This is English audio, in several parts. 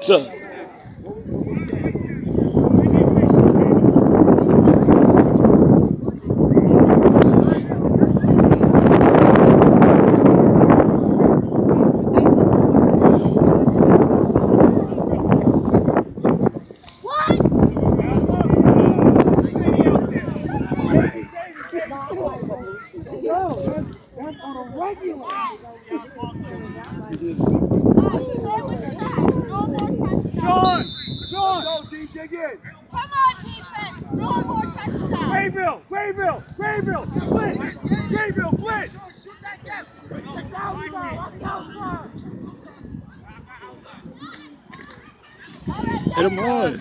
这 Sean! Sean! Go, D, dig in. Come on, defense. No more touchdowns. Grayville! Grayville! Grayville! Blitz! Grayville, blitz! Hit him hard.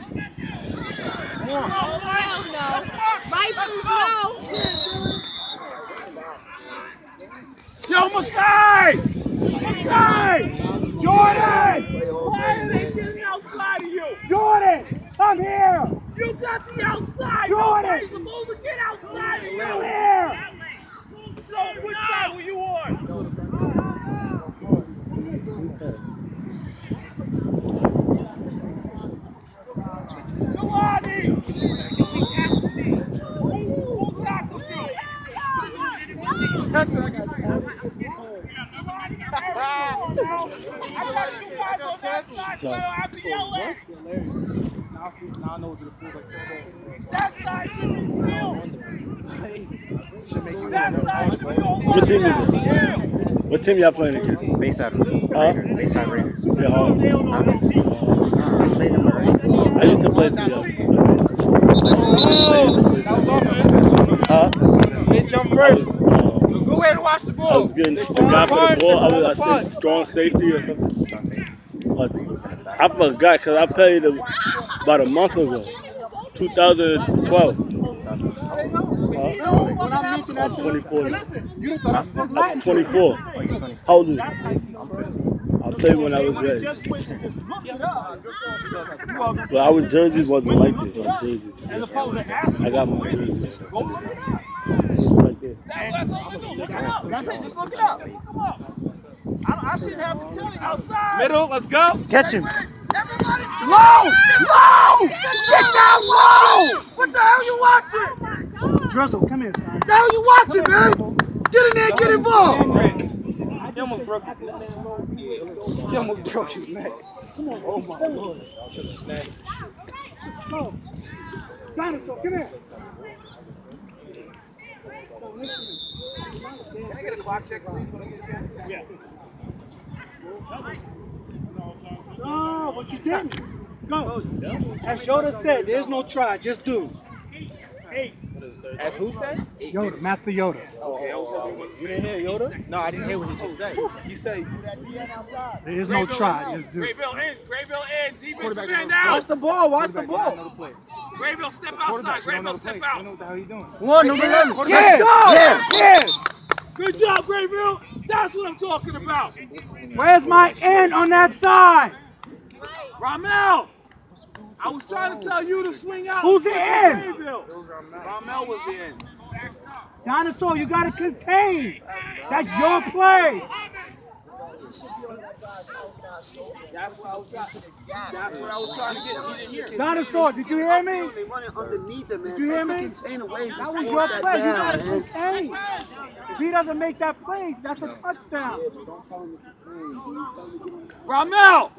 Rifles low. Yo, Mackay! Mackay! Jordan! Why are they getting outside of you? I'm here! You got the outside! Jordan! You're supposed to get outside you! Here! So, which side were you on? Jelani! Who, who tackled you? I got you guys on that side, so I have to yell at. Now I know what the fools like to score. That side should be sealed. That side should be on What team is it? What team y'all playing against? Bayside Huh? Bayside Raiders. Yeah, hard. Uh, played them already. I used to play the uh, That was off. Huh? They jump first. Uh, Go ahead and watch the I ball. was getting the guy for the ball. I was, I think, strong safety or something. I forgot because I played about a month ago, 2012. Huh? I mentioned that I'm 24. I spoke I'm 24. Oh, you're 20. How old are you? I'm 15. I played when I was ready. But was Jersey wasn't like this. I was Jersey. I got my Jersey. It up. That's it. Just look it up. Come on. I, I shouldn't have to tell you. Outside. Middle, let's go. Catch him. Low! Low! Get down low! What the hell you watching? Drizzle, come here. What the hell you watching, man? Get in there, get involved. He almost broke his neck. He almost broke his neck. Come on, oh my lord. I should have snagged Dinosaur, come here. Can I get a clock check, please, when I get a chance? Yeah. No, what you didn't. Go. As Yoda said, there's no try, just do. Eight. As who said? Yoda, Master Yoda. Okay, I was hoping. You didn't hear Yoda? No, I didn't hear what he just said. He said, There is no try, just do. Grayville in. Grayville in. Defensive end out. watch the ball, watch the ball. Grayville step outside. Grayville step out. Come on, number 11. Yeah, Yeah. yeah. Good job, Grayville. That's what I'm talking about. Where's my end on that side? Ramel. I was trying to tell you to swing out. Who's the end? Ramel was the end. Dinosaur, you gotta contain. That's your play. That's what I was trying. That's what I was trying to get. He didn't hear. Dinosaur, did you hear me? They run underneath him, man. Did you hear me? container away That was your play. You gotta man. contain. If he doesn't make that play, that's a touchdown. Ramel.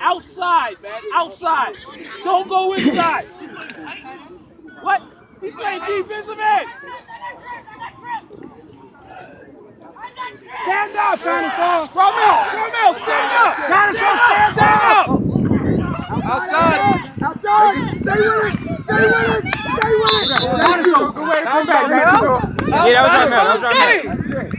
Outside, man. Outside. Don't go inside. What? He's playing defensive end. Stand up, Dinosaur. Ramel. Ramel, stand up. Dinosaur, Stand stand up. Outside. Outside. Stay with it. Stay with it. Stay with it. Dinosaur, go away. Come back, Dinosaur. Yeah, that was right, man. That was right,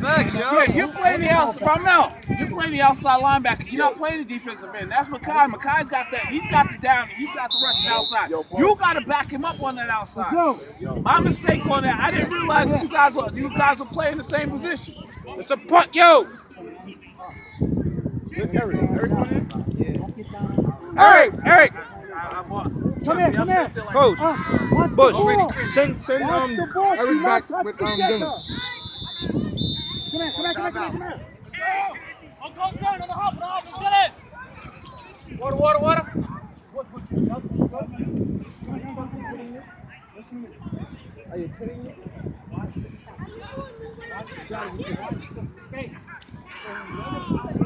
Thanks, yo. Yeah, you're playing the outside. Ramel, you play the outside linebacker. You're not playing the defensive end. That's Makai. Makai's got that. He's got the down. He's got the rushing outside. You got to back him up on that outside. My mistake on that. I didn't realize that you guys were you guys were playing the same position. It's a punt, yo. Eric, Eric, Come here, come here. Coach, uh, Bush, oh, send, send um, Eric back with um, Dennis. Come here, come here, come here, come here. Come here. On goal down, on the half, on the half, get it! Water, water, water! Are you kidding me? Watch the space.